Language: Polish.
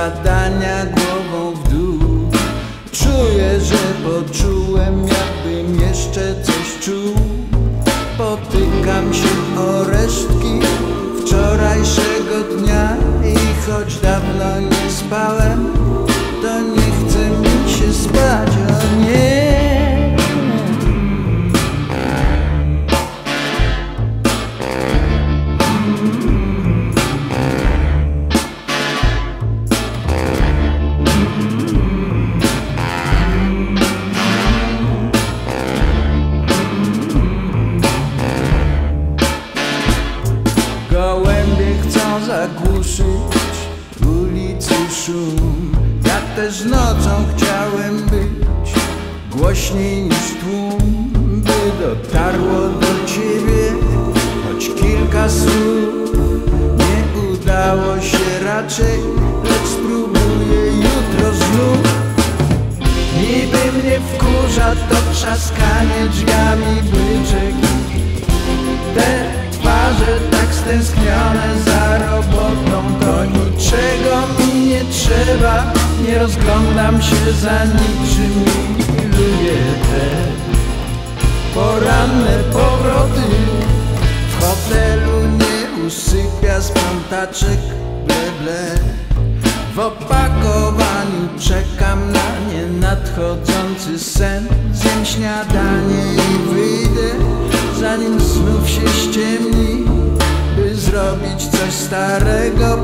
Spadania głową w dół. Czuję, że poczułem jakbym jeszcze coś czuł. Potykam się o resztki wczorajszego dnia I choć dawno nie spałem, to nie chce zagłuszyć ulicy szum. Ja też nocą chciałem być głośniej niż tłum By dotarło do ciebie choć kilka słów. Nie udało się raczej, lecz spróbuję jutro znów. Niby mnie wkurza to trzaskanie drzwiami byczek Nie rozglądam się za niczym I te poranne powroty W hotelu nie usypia sprzątaczek ble ble w opakowaniu czekam na nienadchodzący sen Zjem śniadanie i wyjdę Zanim znów się ściemni By zrobić coś starego